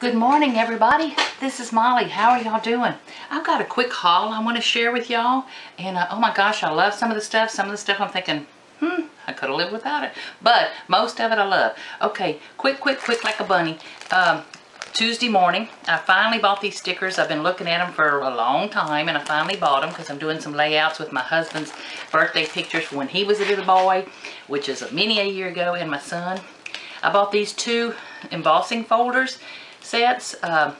Good morning, everybody. This is Molly. How are y'all doing? I've got a quick haul I want to share with y'all. And uh, oh my gosh, I love some of the stuff. Some of the stuff I'm thinking, hmm, I could have lived without it. But most of it I love. Okay, quick, quick, quick like a bunny. Um, Tuesday morning, I finally bought these stickers. I've been looking at them for a long time, and I finally bought them because I'm doing some layouts with my husband's birthday pictures when he was a little boy, which is a many a year ago, and my son. I bought these two embossing folders sets. Uh,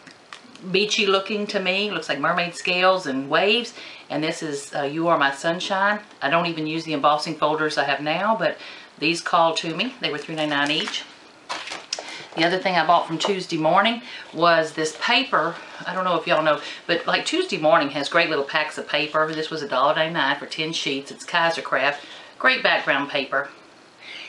beachy looking to me. Looks like mermaid scales and waves. And this is uh, You Are My Sunshine. I don't even use the embossing folders I have now, but these called to me. They were $3.99 each. The other thing I bought from Tuesday morning was this paper. I don't know if y'all know, but like Tuesday morning has great little packs of paper. This was $1.99 for 10 sheets. It's Kaiser Kaisercraft. Great background paper.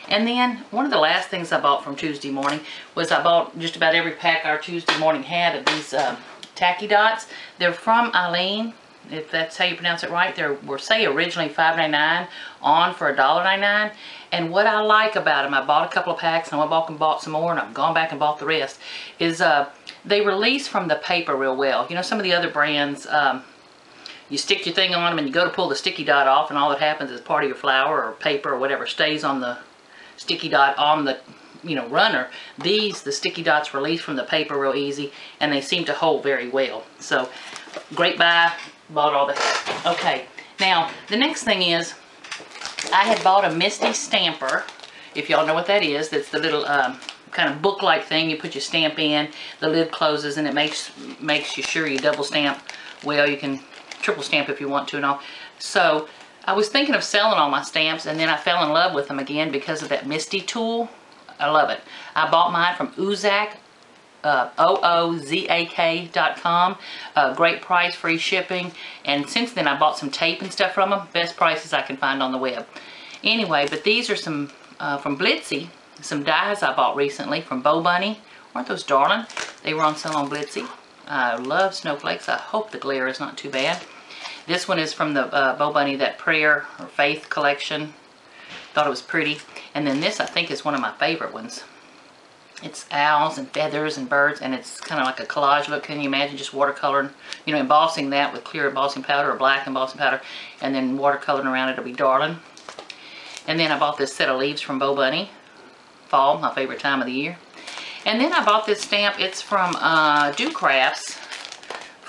And then one of the last things I bought from Tuesday morning was I bought just about every pack our Tuesday morning had of these um, tacky dots. They're from Eileen if that's how you pronounce it right. They were, say, originally $5.99 on for $1.99. And what I like about them, I bought a couple of packs and I went back and bought some more and I've gone back and bought the rest, is uh, they release from the paper real well. You know, some of the other brands, um, you stick your thing on them and you go to pull the sticky dot off and all that happens is part of your flower or paper or whatever stays on the sticky dot on the you know runner these the sticky dots release from the paper real easy and they seem to hold very well. So great buy bought all that okay now the next thing is I had bought a MISTI stamper if y'all know what that is. That's the little um, kind of book-like thing you put your stamp in the lid closes and it makes makes you sure you double stamp. Well you can triple stamp if you want to and all. So I was thinking of selling all my stamps and then I fell in love with them again because of that MISTI tool. I love it. I bought mine from Oozak, uh, O-O-Z-A-K.com. Uh, great price, free shipping. And since then I bought some tape and stuff from them. Best prices I can find on the web. Anyway, but these are some uh, from Blitsy. Some dies I bought recently from Bo Bunny. Aren't those darling? They were on sale on Blitsy. I love snowflakes. I hope the glare is not too bad. This one is from the uh, Bo Bunny, that Prayer or Faith collection. Thought it was pretty. And then this, I think, is one of my favorite ones. It's owls and feathers and birds, and it's kind of like a collage look. Can you imagine just watercoloring, you know, embossing that with clear embossing powder or black embossing powder, and then watercoloring around it. It'll be darling. And then I bought this set of leaves from Bo Bunny. Fall, my favorite time of the year. And then I bought this stamp. It's from uh, Do Crafts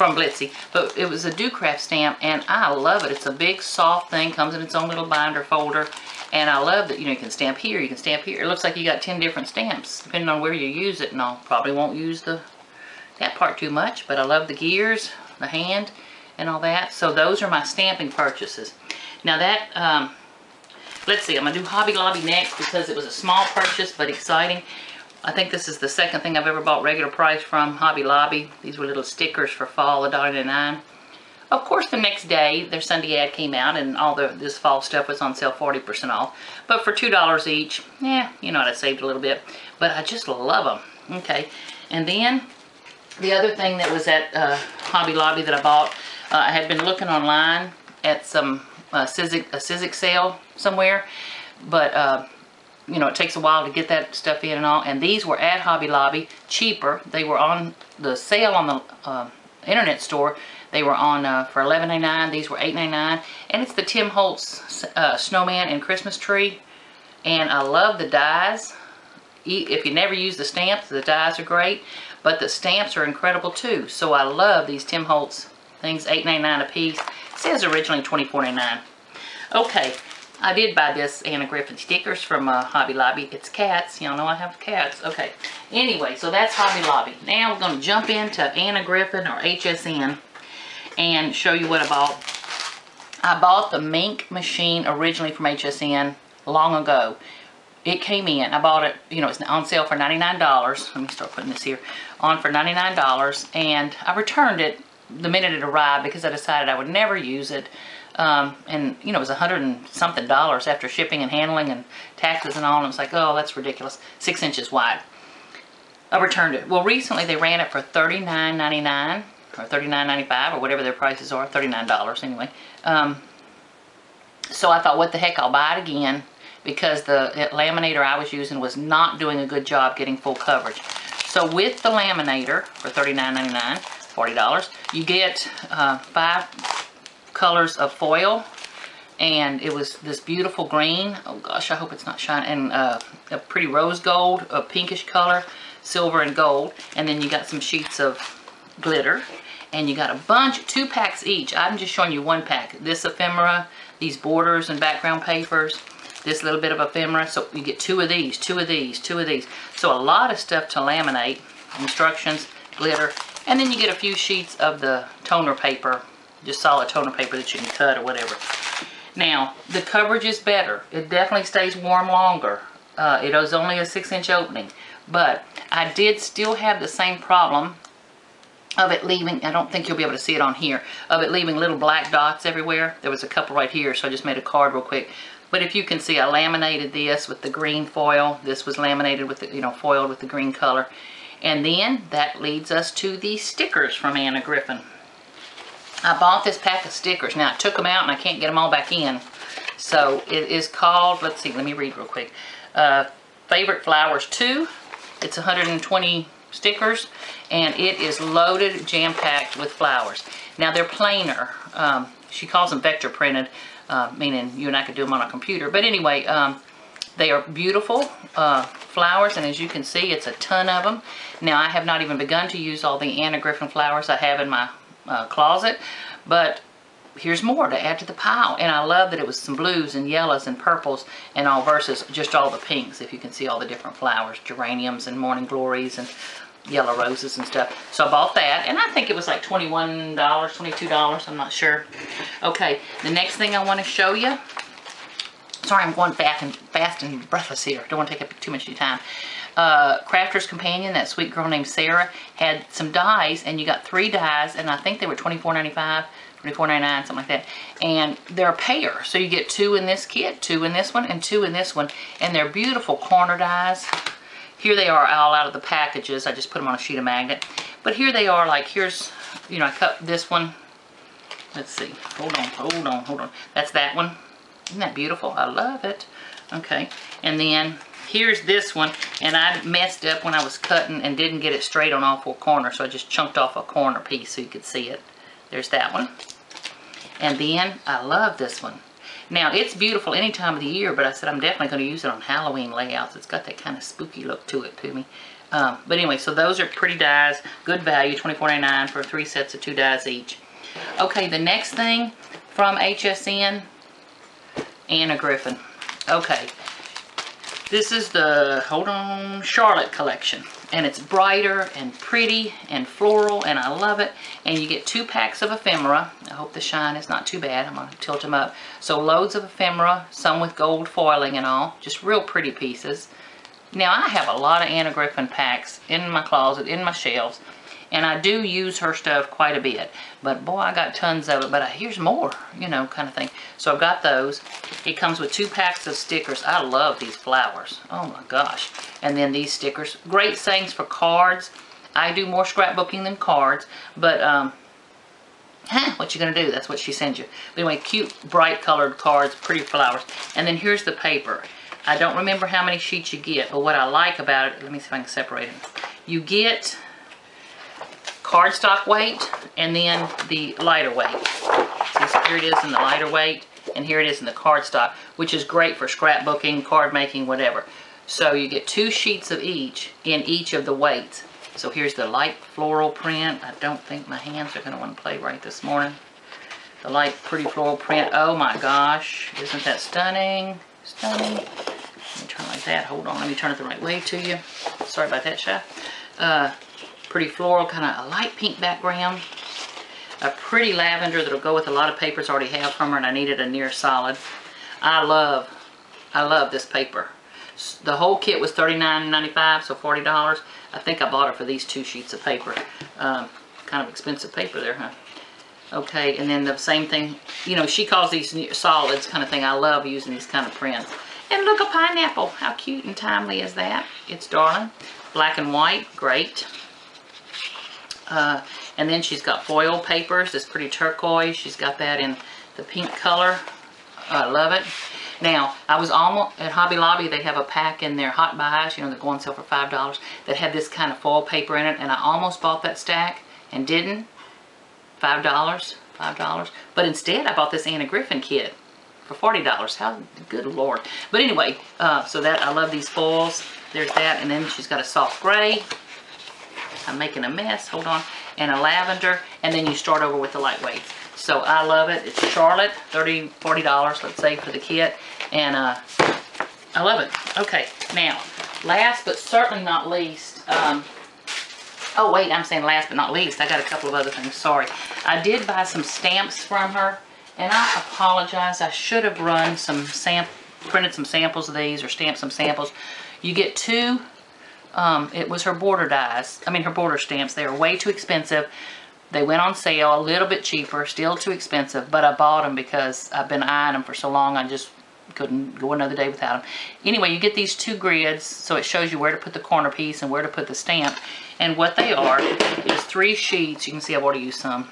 from Blitsy. But it was a Do Craft stamp, and I love it. It's a big, soft thing. Comes in its own little binder folder. And I love that, you know, you can stamp here, you can stamp here. It looks like you got 10 different stamps, depending on where you use it. And I probably won't use the that part too much, but I love the gears, the hand, and all that. So those are my stamping purchases. Now that, um, let's see, I'm going to do Hobby Lobby next because it was a small purchase, but exciting. I think this is the second thing I've ever bought regular price from Hobby Lobby. These were little stickers for fall, $1.99. Of course, the next day, their Sunday ad came out and all the this fall stuff was on sale 40% off. But for $2 each, yeah, you know what, I saved a little bit. But I just love them. Okay, and then the other thing that was at uh, Hobby Lobby that I bought, uh, I had been looking online at some uh, Sizzix, a Sizzix sale somewhere. But uh, you know, it takes a while to get that stuff in and all. And these were at Hobby Lobby, cheaper. They were on the sale on the uh, internet store. They were on uh, for $11.99. These were $8.99. And it's the Tim Holtz uh, Snowman and Christmas Tree. And I love the dies. If you never use the stamps, the dies are great. But the stamps are incredible too. So I love these Tim Holtz things, $8.99 a piece. It says originally $24.99. Okay, I did buy this Anna Griffin stickers from uh, Hobby Lobby. It's cats. Y'all know I have cats. Okay. Anyway, so that's Hobby Lobby. Now we're going to jump into Anna Griffin or HSN and show you what I bought. I bought the Minc machine originally from HSN long ago. It came in. I bought it, you know, it's on sale for $99. Let me start putting this here. On for $99. And I returned it the minute it arrived because I decided I would never use it. Um, and, you know, it was a hundred and something dollars after shipping and handling and taxes and all. And it was like, oh, that's ridiculous. Six inches wide. I returned it. Well, recently they ran it for $39.99 or $39.95 or whatever their prices are. $39 anyway. Um, so I thought, what the heck, I'll buy it again because the laminator I was using was not doing a good job getting full coverage. So with the laminator for $39.99, $40, you get uh, five colors of foil and it was this beautiful green. Oh gosh, I hope it's not shining. And uh, a pretty rose gold, a pinkish color, silver and gold. And then you got some sheets of glitter. And you got a bunch, two packs each. I'm just showing you one pack. This ephemera, these borders and background papers, this little bit of ephemera. So you get two of these, two of these, two of these. So a lot of stuff to laminate, instructions, glitter. And then you get a few sheets of the toner paper, just solid toner paper that you can cut or whatever. Now, the coverage is better. It definitely stays warm longer. Uh, was only a 6 inch opening. But I did still have the same problem of it leaving, I don't think you'll be able to see it on here, of it leaving little black dots everywhere. There was a couple right here, so I just made a card real quick. But if you can see, I laminated this with the green foil. This was laminated with the, you know, foiled with the green color. And then that leads us to the stickers from Anna Griffin. I bought this pack of stickers. Now, I took them out and I can't get them all back in. So, it is called, let's see, let me read real quick. Uh, Favorite Flowers 2. It's 120 stickers and it is loaded, jam-packed with flowers. Now they're plainer. Um, she calls them vector printed, uh, meaning you and I could do them on a computer. But anyway, um, they are beautiful uh, flowers and as you can see it's a ton of them. Now I have not even begun to use all the Anna Griffin flowers I have in my uh, closet but here's more to add to the pile. And I love that it was some blues and yellows and purples and all versus just all the pinks, if you can see all the different flowers, geraniums and morning glories and yellow roses and stuff. So I bought that, and I think it was like $21, $22, I'm not sure. Okay, the next thing I want to show you, sorry I'm going fast and, fast and breathless here, don't want to take up too much of your time. Uh, Crafter's Companion, that sweet girl named Sarah, had some dies, and you got three dies, and I think they were $24.95, $24.99, something like that. And they're a pair, so you get two in this kit, two in this one, and two in this one. And they're beautiful corner dies. Here they are all out of the packages. I just put them on a sheet of magnet. But here they are, like here's, you know, I cut this one. Let's see. Hold on, hold on, hold on. That's that one. Isn't that beautiful? I love it. Okay. And then here's this one. And I messed up when I was cutting and didn't get it straight on all four corners. So I just chunked off a corner piece so you could see it. There's that one. And then I love this one. Now, it's beautiful any time of the year, but I said I'm definitely going to use it on Halloween layouts. It's got that kind of spooky look to it to me. Um, but anyway, so those are pretty dies. Good value, $24.99 for three sets of two dies each. Okay, the next thing from HSN, Anna Griffin. Okay, this is the, hold on, Charlotte collection and it's brighter and pretty and floral and I love it. And you get two packs of ephemera. I hope the shine is not too bad. I'm going to tilt them up. So loads of ephemera some with gold foiling and all just real pretty pieces. Now I have a lot of Anna Griffin packs in my closet in my shelves and I do use her stuff quite a bit. But boy, I got tons of it. But here's more, you know, kind of thing. So I've got those. It comes with two packs of stickers. I love these flowers. Oh my gosh. And then these stickers. Great things for cards. I do more scrapbooking than cards. But, um, huh, what you gonna do? That's what she sends you. But anyway, cute, bright colored cards, pretty flowers. And then here's the paper. I don't remember how many sheets you get, but what I like about it, let me see if I can separate them. You get cardstock weight and then the lighter weight. See, here it is in the lighter weight and here it is in the cardstock, which is great for scrapbooking, card making, whatever. So you get two sheets of each in each of the weights. So here's the light floral print. I don't think my hands are going to want to play right this morning. The light pretty floral print. Oh my gosh. Isn't that stunning? Stunning. Let me turn like that. Hold on. Let me turn it the right way to you. Sorry about that, Shy. Uh, pretty floral, kind of a light pink background. A pretty lavender that'll go with a lot of papers I already have from her and I needed a near solid. I love, I love this paper. The whole kit was $39.95, so $40. I think I bought it for these two sheets of paper. Um, kind of expensive paper there, huh? Okay, and then the same thing, you know, she calls these solids kind of thing. I love using these kind of prints. And look, a pineapple. How cute and timely is that? It's darling. Black and white, great. Uh, and then she's got foil papers, It's pretty turquoise. She's got that in the pink color. I love it. Now, I was almost, at Hobby Lobby, they have a pack in their hot buys, you know, that go on sale for $5, that had this kind of foil paper in it, and I almost bought that stack and didn't. $5, $5. But instead, I bought this Anna Griffin kit for $40. How, good lord. But anyway, uh, so that, I love these foils. There's that, and then she's got a soft gray. I'm making a mess, hold on. And a lavender, and then you start over with the lightweights. So I love it. It's Charlotte, 30 $40, let's say, for the kit. And uh, I love it. Okay, now, last but certainly not least, um, oh wait, I'm saying last but not least, I got a couple of other things, sorry. I did buy some stamps from her, and I apologize. I should have run some sam printed some samples of these or stamped some samples. You get two, um, it was her border dies, I mean her border stamps. They are way too expensive. They went on sale, a little bit cheaper, still too expensive, but I bought them because I've been eyeing them for so long, I just couldn't go another day without them. Anyway, you get these two grids, so it shows you where to put the corner piece and where to put the stamp. And what they are is three sheets, you can see I've already used some,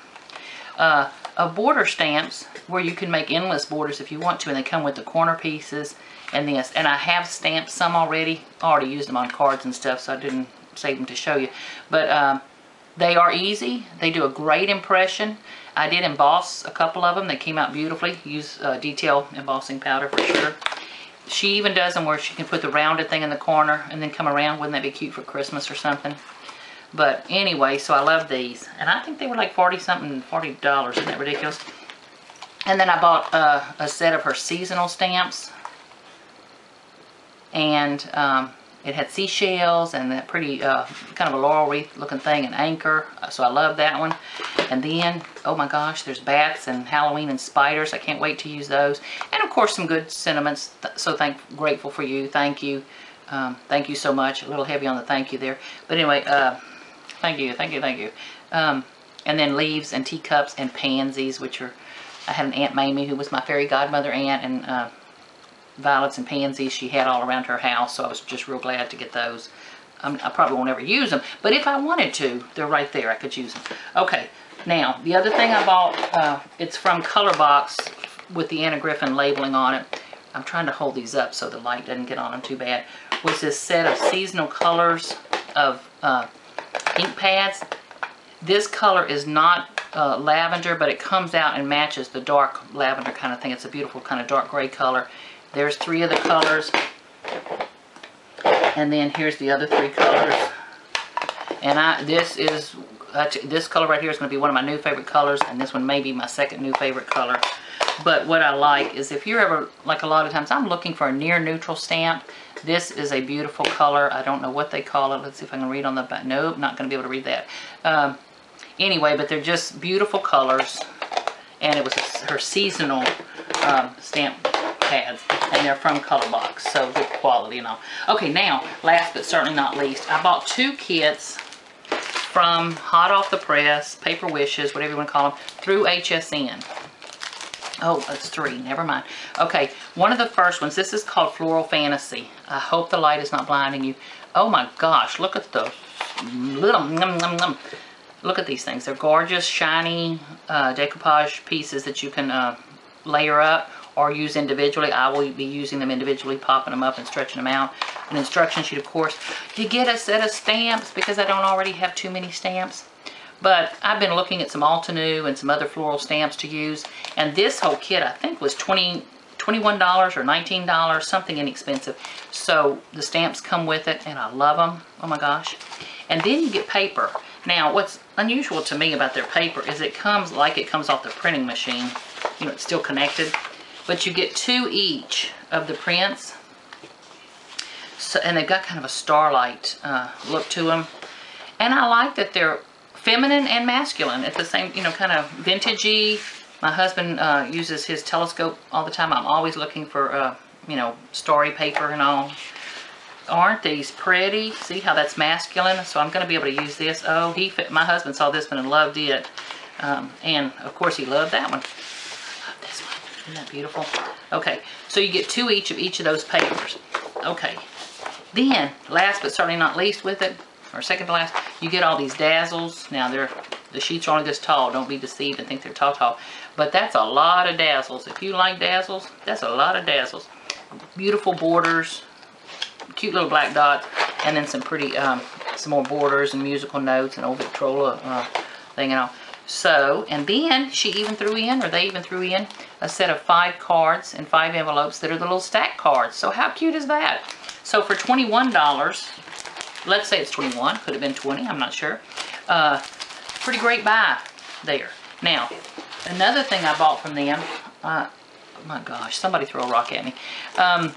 uh, of border stamps where you can make endless borders if you want to, and they come with the corner pieces and this. And I have stamped some already, I already used them on cards and stuff, so I didn't save them to show you. But um, they are easy. They do a great impression. I did emboss a couple of them. They came out beautifully. Use uh, detail embossing powder for sure. She even does them where she can put the rounded thing in the corner and then come around. Wouldn't that be cute for Christmas or something? But anyway, so I love these. And I think they were like 40 something, $40. Isn't that ridiculous? And then I bought uh, a set of her seasonal stamps. And um, it had seashells and that pretty uh, kind of a laurel wreath looking thing, an anchor. So I love that one. And then, oh my gosh, there's bats and Halloween and spiders. I can't wait to use those. And of course some good sentiments. So thank, grateful for you. Thank you. Um, thank you so much. A little heavy on the thank you there. But anyway, uh, thank you, thank you, thank you. Um, and then leaves and teacups and pansies, which are, I had an Aunt Mamie who was my fairy godmother aunt and uh, violets and pansies she had all around her house, so I was just real glad to get those. Um, I probably won't ever use them, but if I wanted to, they're right there. I could use them. Okay, now, the other thing I bought, uh, it's from Colorbox with the Anna Griffin labeling on it. I'm trying to hold these up so the light doesn't get on them too bad. Was this set of seasonal colors of uh, ink pads. This color is not uh, lavender, but it comes out and matches the dark lavender kind of thing. It's a beautiful kind of dark gray color. There's three of the colors. And then here's the other three colors. And I this is, uh, this color right here is going to be one of my new favorite colors. And this one may be my second new favorite color. But what I like is if you're ever, like a lot of times, I'm looking for a near neutral stamp. This is a beautiful color. I don't know what they call it. Let's see if I can read on the back. Nope, not going to be able to read that. Um, anyway, but they're just beautiful colors. And it was her seasonal um, stamp pads, and they're from Colorbox, so good quality and all. Okay, now, last but certainly not least, I bought two kits from Hot Off the Press, Paper Wishes, whatever you want to call them, through HSN. Oh, that's three. Never mind. Okay, one of the first ones. This is called Floral Fantasy. I hope the light is not blinding you. Oh my gosh, look at the. Look at these things. They're gorgeous, shiny uh, decoupage pieces that you can uh, layer up or use individually. I will be using them individually, popping them up and stretching them out. An instruction sheet, of course. You get a set of stamps because I don't already have too many stamps. But I've been looking at some Altenew and some other floral stamps to use. And this whole kit, I think, was 20 $21 or $19, something inexpensive. So the stamps come with it, and I love them. Oh my gosh. And then you get paper. Now, what's unusual to me about their paper is it comes like it comes off the printing machine. You know, it's still connected. But you get two each of the prints. So, and they've got kind of a starlight uh, look to them. And I like that they're feminine and masculine at the same, you know, kind of vintagey. My husband uh, uses his telescope all the time. I'm always looking for, uh, you know, story paper and all. Aren't these pretty? See how that's masculine? So I'm going to be able to use this. Oh, he, my husband saw this one and loved it. Um, and, of course, he loved that one. Isn't that beautiful? Okay, so you get two each of each of those papers. Okay, then, last but certainly not least with it, or second to last, you get all these dazzles. Now, they're the sheets are only this tall. Don't be deceived and think they're tall, tall. But that's a lot of dazzles. If you like dazzles, that's a lot of dazzles. beautiful borders, cute little black dots, and then some pretty, um, some more borders and musical notes and old Victrola uh, thing and all. So, and then she even threw in, or they even threw in, a set of five cards and five envelopes that are the little stack cards. So how cute is that? So for $21, let's say it's 21, could have been 20, I'm not sure. Uh, pretty great buy there. Now, another thing I bought from them, uh, oh my gosh, somebody throw a rock at me. Um,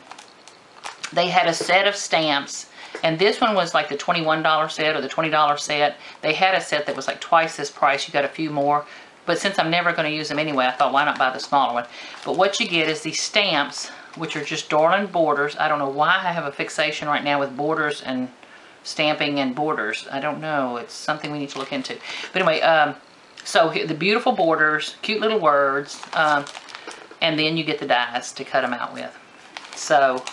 they had a set of stamps and this one was like the $21 set or the $20 set. They had a set that was like twice this price. You got a few more. But since I'm never going to use them anyway, I thought why not buy the smaller one. But what you get is these stamps, which are just darling borders. I don't know why I have a fixation right now with borders and stamping and borders. I don't know. It's something we need to look into. But anyway, um, so the beautiful borders, cute little words, um, and then you get the dies to cut them out with. So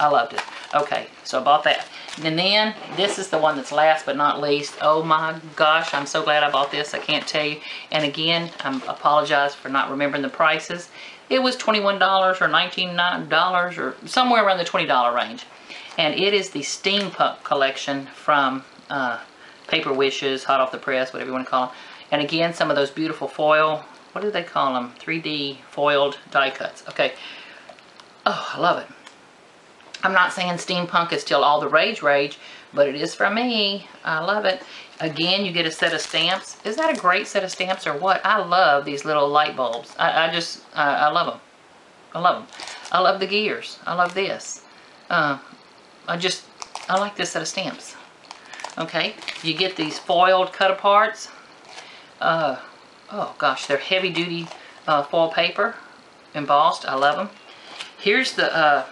I loved it. Okay, so I bought that. And then this is the one that's last but not least. Oh my gosh, I'm so glad I bought this. I can't tell you. And again, I apologize for not remembering the prices. It was $21 or $19 or somewhere around the $20 range. And it is the Steampunk collection from uh, Paper Wishes, Hot Off the Press, whatever you want to call them. And again, some of those beautiful foil, what do they call them? 3D foiled die cuts. Okay. Oh, I love it. I'm not saying steampunk is still all the rage rage, but it is for me. I love it. Again, you get a set of stamps. Is that a great set of stamps or what? I love these little light bulbs. I, I just, I, I love them. I love them. I love the gears. I love this. Uh, I just, I like this set of stamps. Okay, you get these foiled cut aparts. Uh, oh gosh, they're heavy duty uh, foil paper, embossed. I love them. Here's the uh,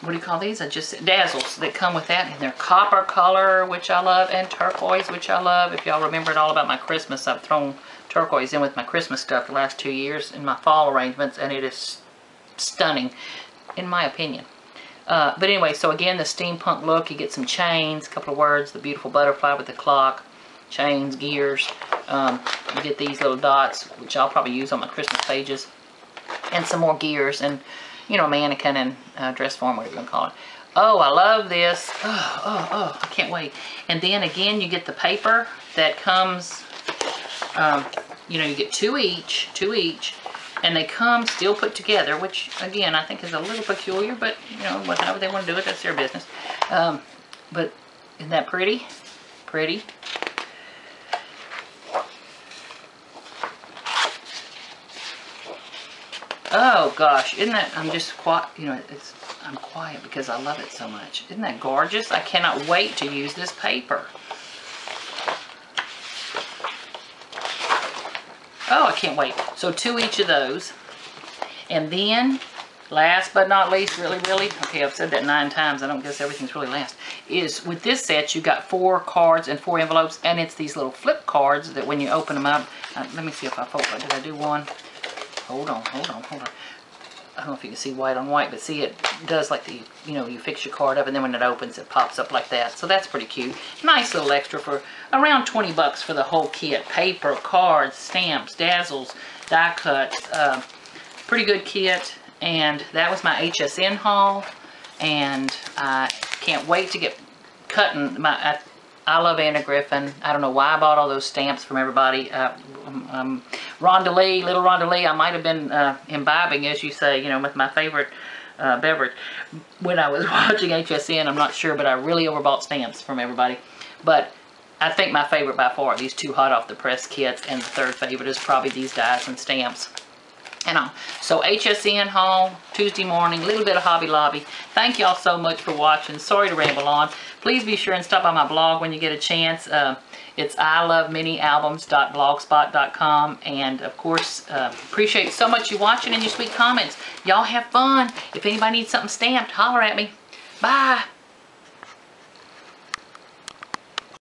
what do you call these? I just dazzles that come with that. And they're copper color which I love and turquoise which I love. If y'all remember it all about my Christmas I've thrown turquoise in with my Christmas stuff the last two years in my fall arrangements and it is stunning in my opinion. Uh, but anyway so again the steampunk look you get some chains a couple of words the beautiful butterfly with the clock chains gears um, you get these little dots which I'll probably use on my Christmas pages and some more gears and you know, mannequin and uh, dress form, whatever you want to call it. Oh, I love this. Oh, oh, oh, I can't wait. And then again, you get the paper that comes, um, you know, you get two each, two each, and they come still put together, which again, I think is a little peculiar, but you know, whatever they want to do it, that's their business. Um, but isn't that pretty? Pretty. Oh gosh, isn't that, I'm just quiet, you know, it's, I'm quiet because I love it so much. Isn't that gorgeous? I cannot wait to use this paper. Oh, I can't wait. So two each of those. And then, last but not least, really, really, okay, I've said that nine times. I don't guess everything's really last. Is with this set, you got four cards and four envelopes, and it's these little flip cards that when you open them up, uh, let me see if I fold, did I do one? Hold on, hold on, hold on. I don't know if you can see white on white, but see it does like the, you know, you fix your card up and then when it opens it pops up like that. So that's pretty cute. Nice little extra for around 20 bucks for the whole kit. Paper, cards, stamps, dazzles, die cuts. Uh, pretty good kit. And that was my HSN haul. And I can't wait to get cutting my, I love Anna Griffin. I don't know why I bought all those stamps from everybody. Uh, um Rhonda Lee, little Rhonda Lee, I might have been uh, imbibing, as you say, you know, with my favorite uh, beverage. When I was watching HSN, I'm not sure, but I really overbought stamps from everybody. But I think my favorite by far, are these two hot off the press kits, and the third favorite is probably these dies and stamps and all. So HSN haul, Tuesday morning, a little bit of Hobby Lobby. Thank y'all so much for watching. Sorry to ramble on. Please be sure and stop by my blog when you get a chance. Uh, it's iloveminialbums.blogspot.com and of course uh, appreciate so much you watching and your sweet comments. Y'all have fun. If anybody needs something stamped, holler at me. Bye.